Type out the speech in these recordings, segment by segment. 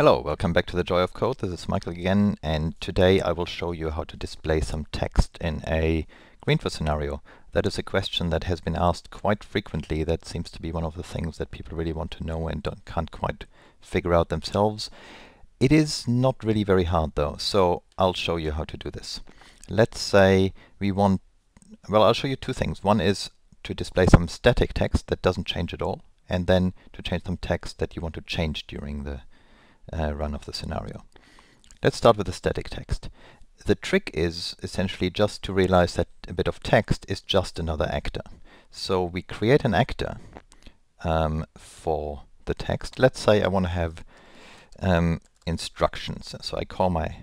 Hello, welcome back to the Joy of Code. This is Michael again, and today I will show you how to display some text in a Greenfoot scenario. That is a question that has been asked quite frequently. That seems to be one of the things that people really want to know and can't quite figure out themselves. It is not really very hard though, so I'll show you how to do this. Let's say we want, well, I'll show you two things. One is to display some static text that doesn't change at all, and then to change some text that you want to change during the uh, run of the scenario. Let's start with the static text. The trick is essentially just to realize that a bit of text is just another actor. So we create an actor um, for the text. Let's say I want to have um, instructions. So I call my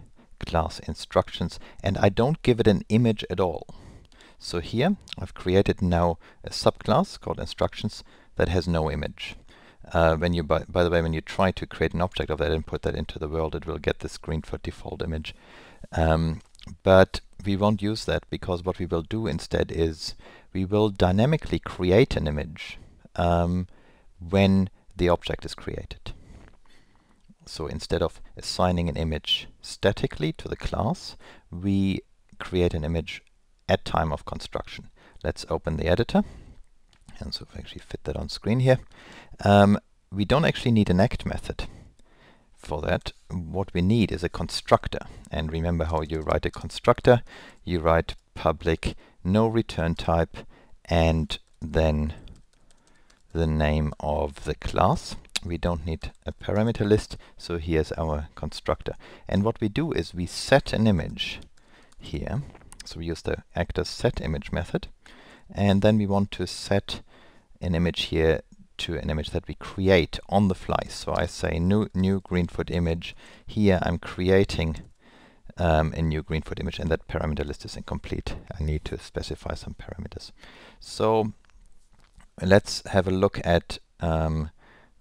class instructions and I don't give it an image at all. So here I've created now a subclass called instructions that has no image. Uh, when you, by, by, the way, when you try to create an object of that and put that into the world, it will get the Greenfoot default image. Um, but we won't use that because what we will do instead is we will dynamically create an image um, when the object is created. So instead of assigning an image statically to the class, we create an image at time of construction. Let's open the editor. And so if I actually fit that on screen here, um, we don't actually need an act method for that. What we need is a constructor. And remember how you write a constructor. You write public no return type and then the name of the class. We don't need a parameter list, so here's our constructor. And what we do is we set an image here. So we use the actor set image method. And then we want to set an image here to an image that we create on the fly. So I say new new Greenfoot image. Here I'm creating um, a new Greenfoot image and that parameter list is incomplete. I need to specify some parameters. So let's have a look at um,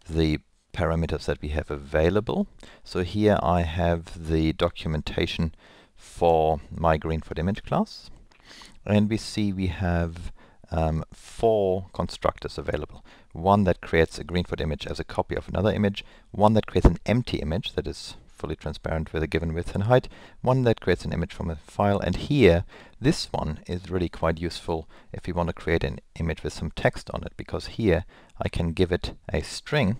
the parameters that we have available. So here I have the documentation for my Greenfoot image class and we see we have um, four constructors available. One that creates a Greenfoot image as a copy of another image, one that creates an empty image that is fully transparent with a given width and height, one that creates an image from a file, and here, this one is really quite useful if you want to create an image with some text on it, because here I can give it a string,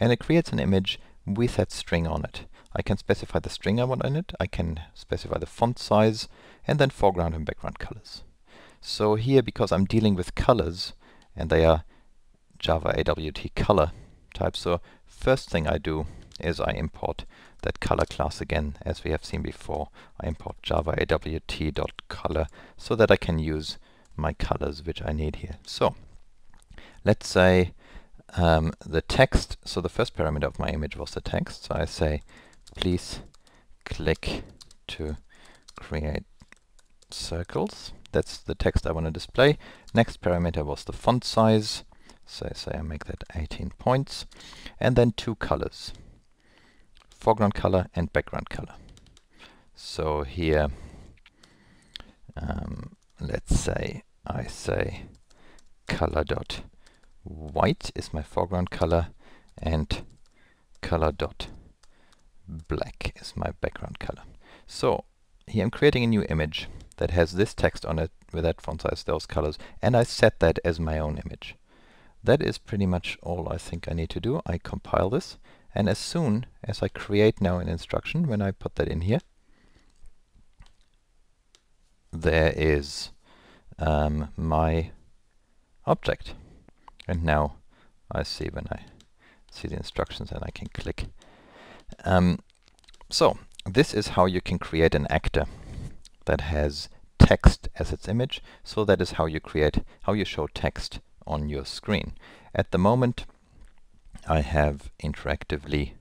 and it creates an image with that string on it. I can specify the string I want in it, I can specify the font size, and then foreground and background colors. So here, because I'm dealing with colors, and they are Java AWT color type, so first thing I do is I import that color class again, as we have seen before. I import java awt.color so that I can use my colors which I need here. So let's say um, the text, so the first parameter of my image was the text, so I say please click to create circles that's the text I want to display. Next parameter was the font size. So say I make that 18 points. And then two colors, foreground color and background color. So here, um, let's say I say color dot white is my foreground color and color dot black is my background color. So here I'm creating a new image that has this text on it with that font size, those colors, and I set that as my own image. That is pretty much all I think I need to do. I compile this, and as soon as I create now an instruction, when I put that in here, there is um, my object. And now I see when I see the instructions and I can click. Um, so this is how you can create an actor that has text as its image. So that is how you create, how you show text on your screen. At the moment, I have interactively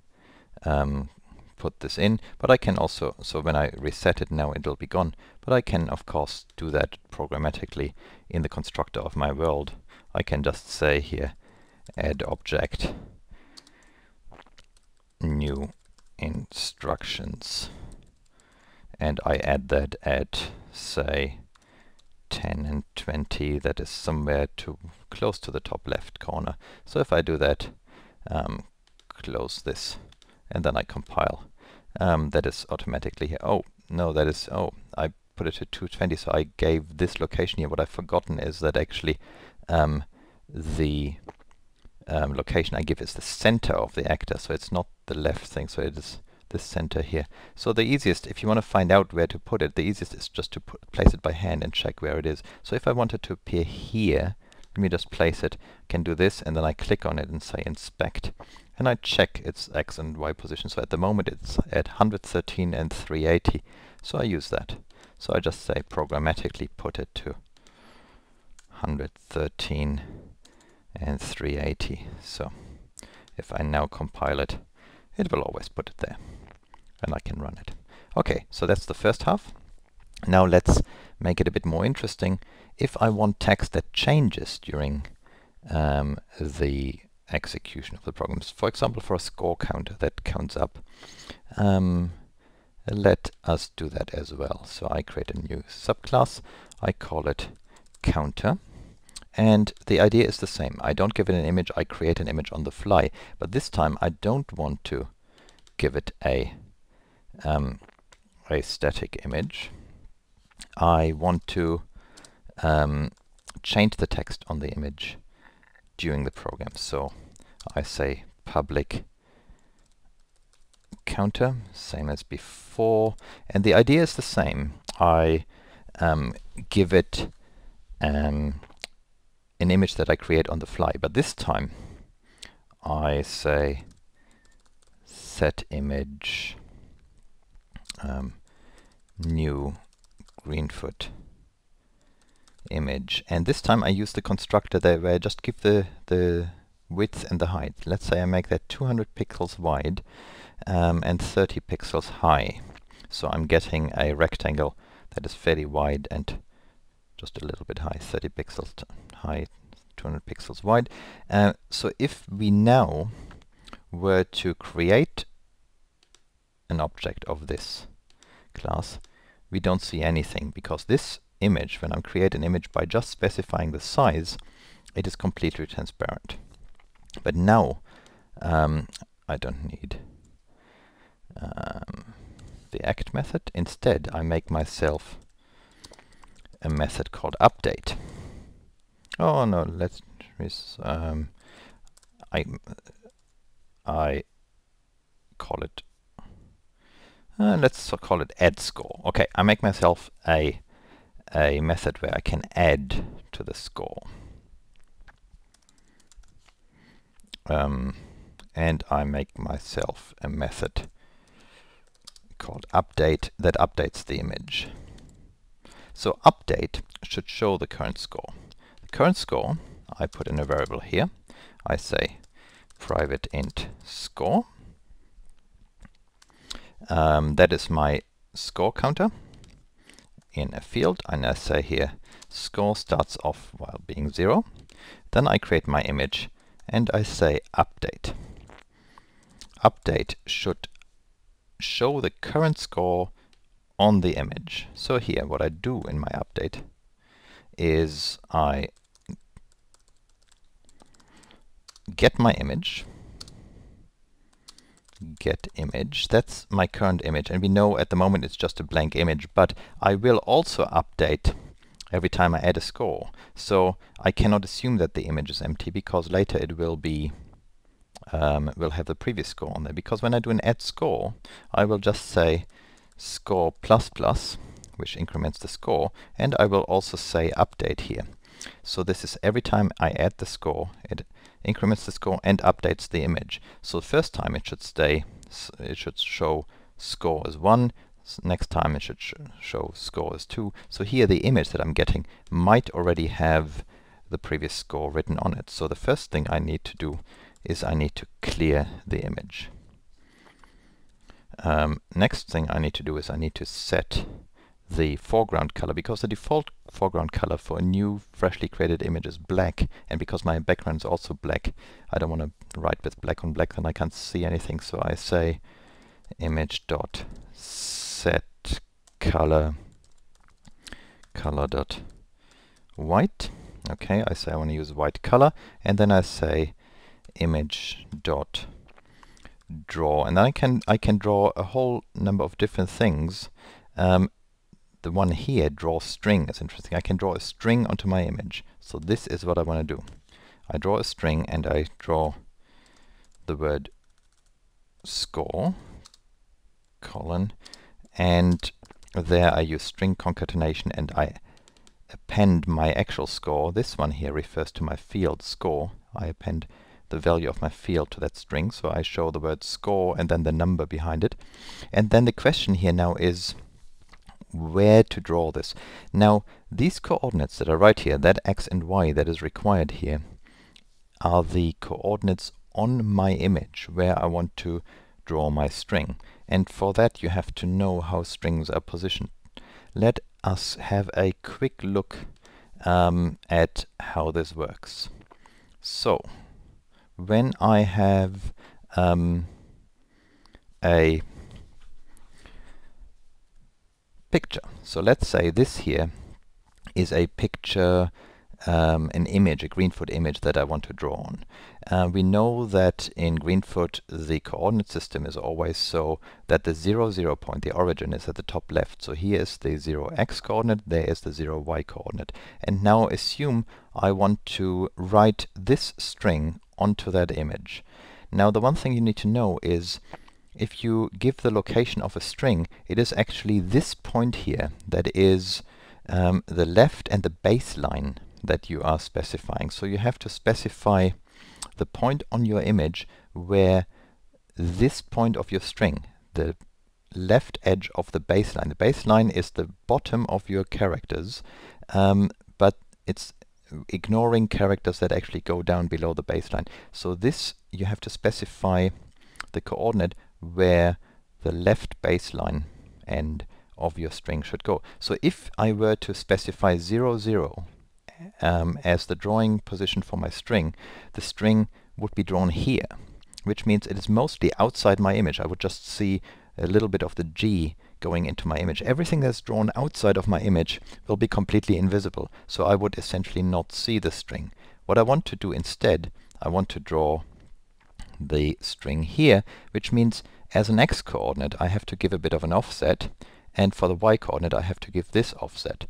um, put this in, but I can also, so when I reset it now, it'll be gone. But I can, of course, do that programmatically in the constructor of my world. I can just say here, add object, new instructions and I add that at say 10 and 20 that is somewhere to close to the top left corner so if I do that um, close this and then I compile. Um, that is automatically here. Oh, no, that is, oh, I put it to 220, so I gave this location here. What I've forgotten is that actually um, the um, location I give is the center of the actor, so it's not the left thing, so it is the center here. So the easiest, if you want to find out where to put it, the easiest is just to put, place it by hand and check where it is. So if I wanted to appear here, let me just place it, I can do this, and then I click on it and say inspect. And I check its X and Y position. So at the moment it's at 113 and 380. So I use that. So I just say programmatically put it to 113 and 380. So if I now compile it, it will always put it there and I can run it. Okay, so that's the first half. Now let's make it a bit more interesting. If I want text that changes during um, the execution of the programs, for example for a score counter that counts up, um, let us do that as well. So I create a new subclass, I call it counter, and the idea is the same. I don't give it an image, I create an image on the fly, but this time I don't want to give it a um, a static image. I want to um, change the text on the image during the program. So I say public counter, same as before, and the idea is the same. I um, give it um, an image that I create on the fly, but this time I say set image um, new greenfoot image. And this time I use the constructor there where I just give the the width and the height. Let's say I make that 200 pixels wide um, and 30 pixels high. So I'm getting a rectangle that is fairly wide and just a little bit high 30 pixels high 200 pixels wide. Uh, so if we now were to create an object of this class, we don't see anything because this image, when I create an image by just specifying the size, it is completely transparent. But now um, I don't need um, the act method. Instead, I make myself a method called update. Oh no, let's um, I I call it uh, let's call it add score. Okay, I make myself a a method where I can add to the score. Um, and I make myself a method called update that updates the image. So update should show the current score. The current score I put in a variable here. I say private int score um, that is my score counter in a field and I say here score starts off while being zero. Then I create my image and I say update. Update should show the current score on the image. So here what I do in my update is I get my image get image. That's my current image and we know at the moment it's just a blank image but I will also update every time I add a score. So I cannot assume that the image is empty because later it will be um, will have the previous score on there because when I do an add score I will just say score plus plus which increments the score and I will also say update here. So this is every time I add the score it increments the score and updates the image. So the first time it should stay, it should show score as 1, next time it should sh show score as 2. So here the image that I'm getting might already have the previous score written on it. So the first thing I need to do is I need to clear the image. Um, next thing I need to do is I need to set the foreground color because the default foreground color for a new freshly created image is black and because my background is also black I don't want to write with black on black then I can't see anything so I say image dot set color color dot white okay I say I want to use white color and then I say image dot draw, and I can I can draw a whole number of different things. Um, the one here, draw string, is interesting. I can draw a string onto my image. So this is what I want to do. I draw a string and I draw the word score, colon, and there I use string concatenation and I append my actual score. This one here refers to my field score. I append the value of my field to that string, so I show the word score and then the number behind it. And then the question here now is where to draw this. Now, these coordinates that are right here, that x and y that is required here, are the coordinates on my image where I want to draw my string. And for that you have to know how strings are positioned. Let us have a quick look um, at how this works. So, when I have um, a picture. So let's say this here is a picture, um, an image, a Greenfoot image that I want to draw on. Uh, we know that in Greenfoot the coordinate system is always so that the 0, 0 point, the origin, is at the top left. So here is the 0x coordinate, there is the 0y coordinate. And now assume I want to write this string onto that image. Now the one thing you need to know is if you give the location of a string, it is actually this point here that is um, the left and the baseline that you are specifying. So you have to specify the point on your image where this point of your string, the left edge of the baseline. The baseline is the bottom of your characters, um, but it's ignoring characters that actually go down below the baseline. So this you have to specify the coordinate where the left baseline end of your string should go. So if I were to specify 0, 0 um, as the drawing position for my string, the string would be drawn here, which means it is mostly outside my image. I would just see a little bit of the G going into my image. Everything that's drawn outside of my image will be completely invisible, so I would essentially not see the string. What I want to do instead, I want to draw the string here, which means as an x-coordinate I have to give a bit of an offset, and for the y-coordinate I have to give this offset.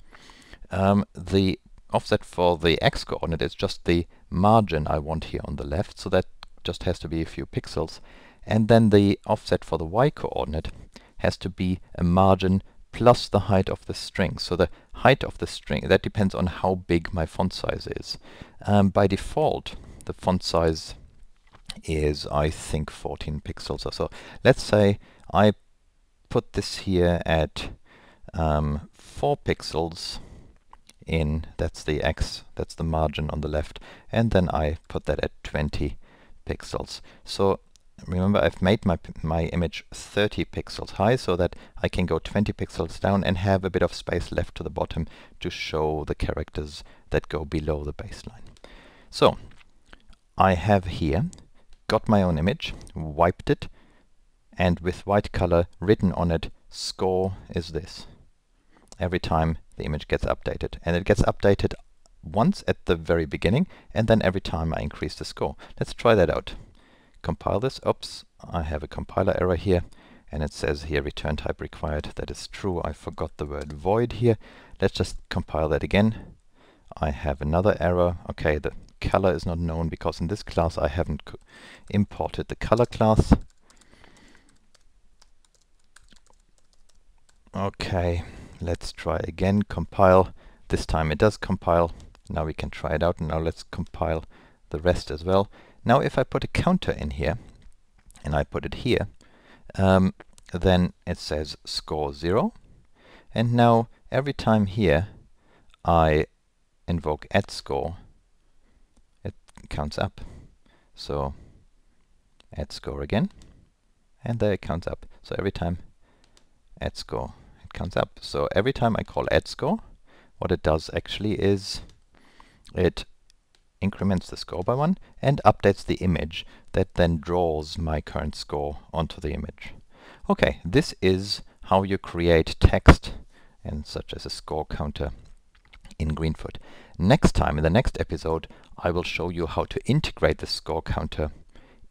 Um, the offset for the x-coordinate is just the margin I want here on the left, so that just has to be a few pixels. And then the offset for the y-coordinate has to be a margin plus the height of the string. So the height of the string, that depends on how big my font size is. Um, by default, the font size is I think 14 pixels or so. Let's say I put this here at um, 4 pixels in, that's the X, that's the margin on the left, and then I put that at 20 pixels. So remember I've made my, my image 30 pixels high so that I can go 20 pixels down and have a bit of space left to the bottom to show the characters that go below the baseline. So I have here got my own image, wiped it, and with white color written on it, score is this. Every time the image gets updated. And it gets updated once at the very beginning, and then every time I increase the score. Let's try that out. Compile this. Oops, I have a compiler error here, and it says here return type required. That is true. I forgot the word void here. Let's just compile that again. I have another error. Okay, the color is not known because in this class I haven't imported the color class. Okay, let's try again, compile. This time it does compile. Now we can try it out. Now let's compile the rest as well. Now if I put a counter in here, and I put it here, um, then it says score 0. And now every time here I invoke add score, counts up. So add score again, and there it counts up. So every time add score, it counts up. So every time I call add score, what it does actually is it increments the score by one and updates the image that then draws my current score onto the image. Okay, this is how you create text and such as a score counter in Greenfoot. Next time, in the next episode, I will show you how to integrate the score counter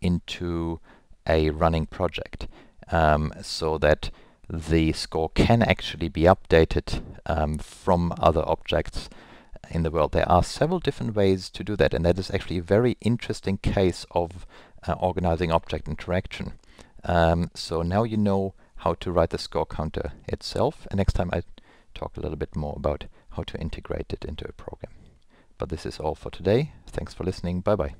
into a running project um, so that the score can actually be updated um, from other objects in the world. There are several different ways to do that and that is actually a very interesting case of uh, organizing object interaction. Um, so now you know how to write the score counter itself and next time I talk a little bit more about how to integrate it into a program. But this is all for today. Thanks for listening. Bye bye.